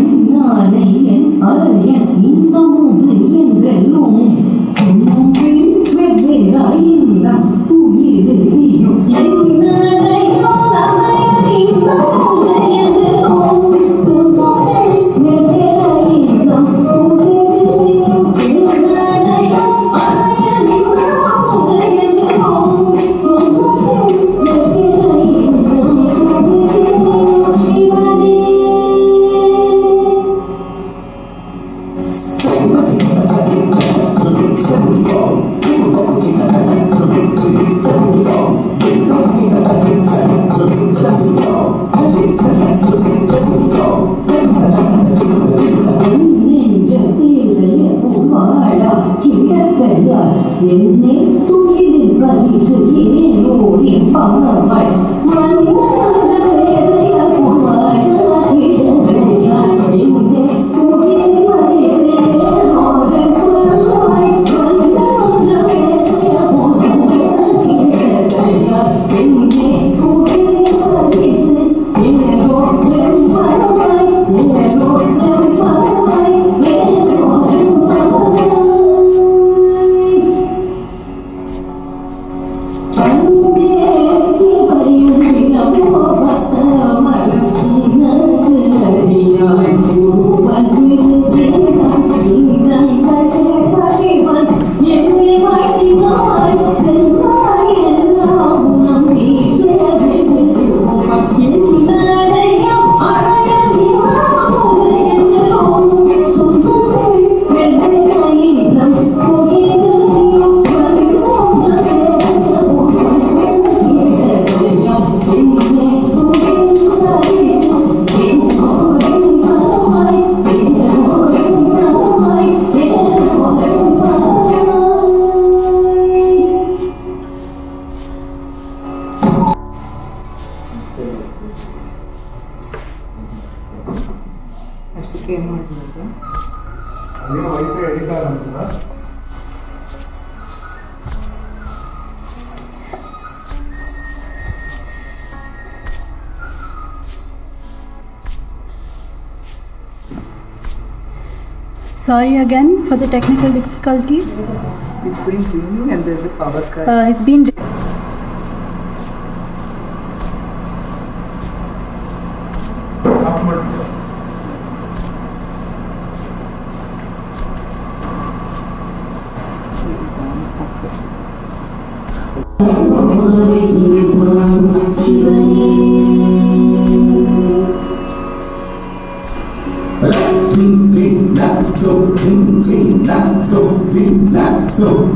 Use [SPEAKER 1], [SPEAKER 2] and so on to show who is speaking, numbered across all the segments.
[SPEAKER 1] 人行的那一年，而的人行动物的人人路目，成功之为为了应当度日为地有闲的。
[SPEAKER 2] ಅಷ್ಟಕ್ಕೆ ಏನು ಮಾಡಬೇಕು
[SPEAKER 3] ಅದೇನೋ ವೈಫೈ ಅಧಿಕಾರ ಅಂತಲ್ಲ
[SPEAKER 4] Sorry again for the technical difficulties.
[SPEAKER 2] It's been ringing and there's a power cut.
[SPEAKER 4] Uh, it's been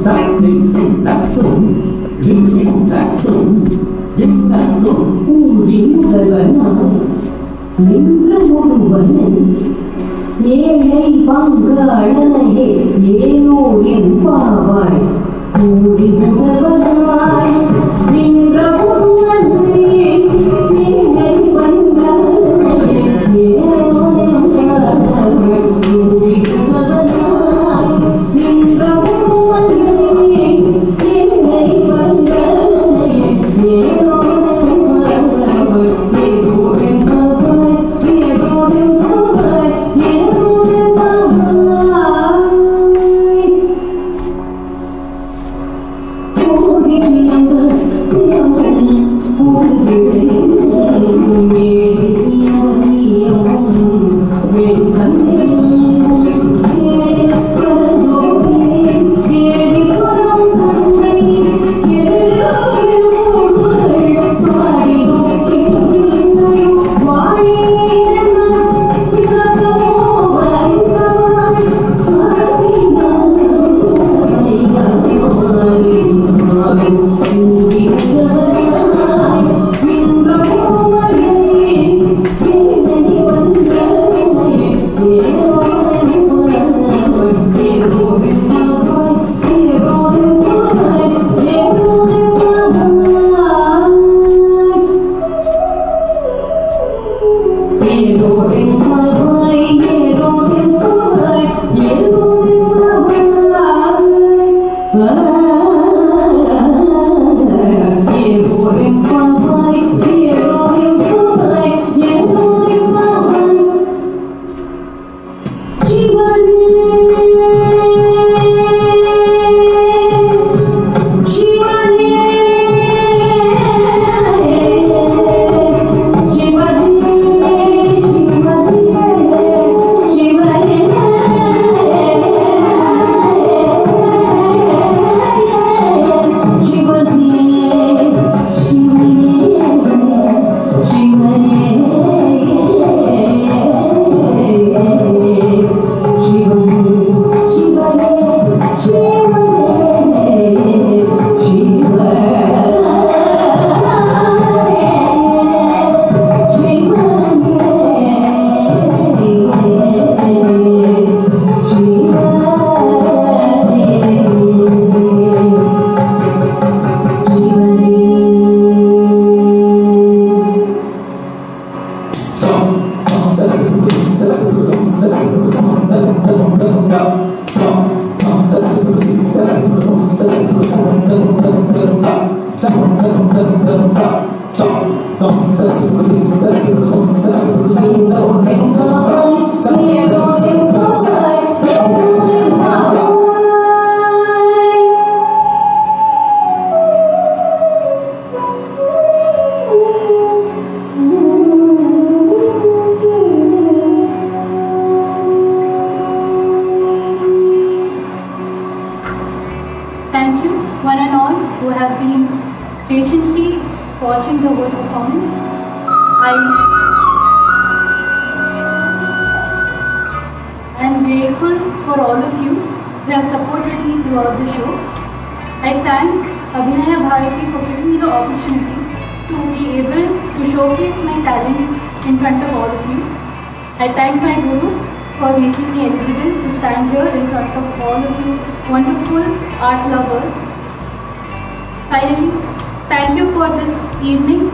[SPEAKER 1] đại dịch dịch giặc sủng dịch dịch giặc sủng dịch giặc sủng u dính đời vấn mà những lúc vô cùng vấn này chế đây băng cờ đây chế nô điểm quả vải u đi cùng đời vấn I am grateful for all of you who have supported me throughout the show. I thank Abhinaya Bharati for giving me the opportunity to be able to showcase my talent in front of all of you. I thank my guru for making me eligible to stand here in front of all of you wonderful art lovers. Finally, thank you for this evening.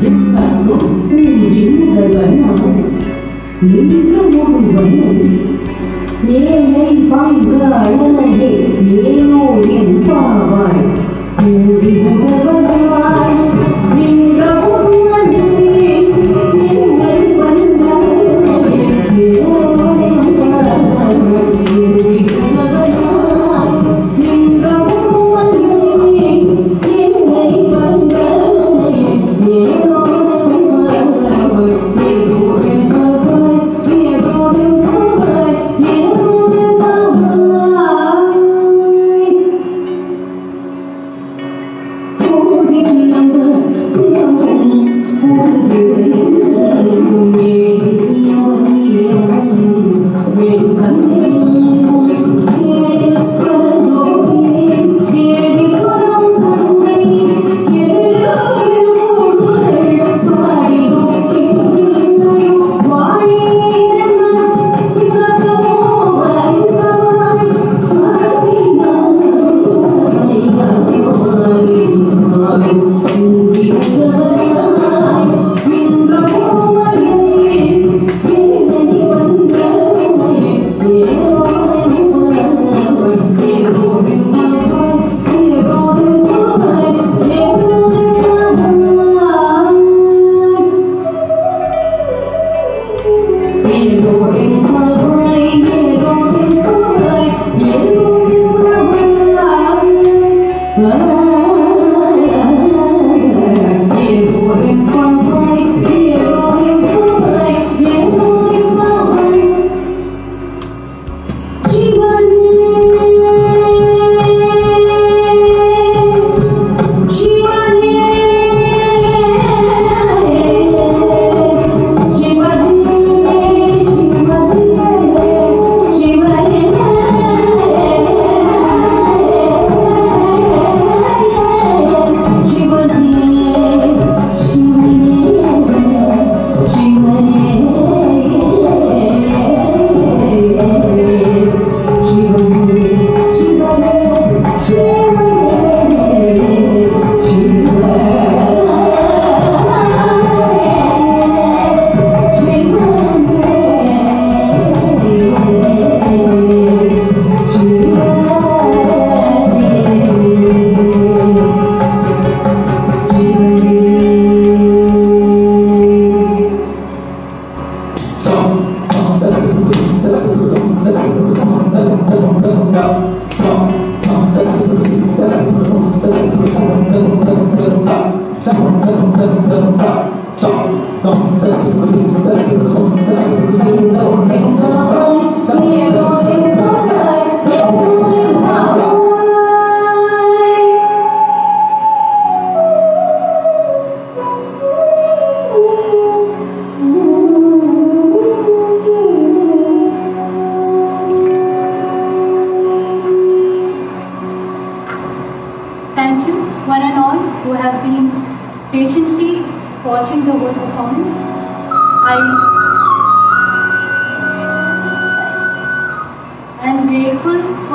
[SPEAKER 5] những sản phẩm những lời
[SPEAKER 1] vấn nào những lúc mô hình vấn này xế lên phong cơ ở
[SPEAKER 4] đây xế ngồi những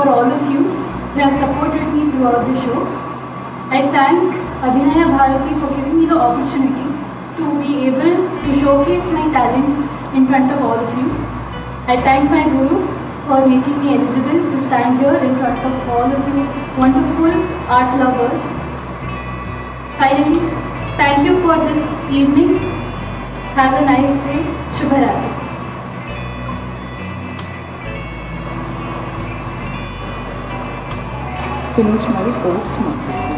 [SPEAKER 4] for all of you who have supported me throughout the show. I thank Abhinaya Bharathi for giving me the opportunity to be able to showcase my talent in front of all of you. I thank my guru for making me eligible to stand here in front of all of you wonderful art lovers. Finally, thank you for this evening. Have a nice day. Shubharatri.
[SPEAKER 2] penúltimo aeroporto, mano.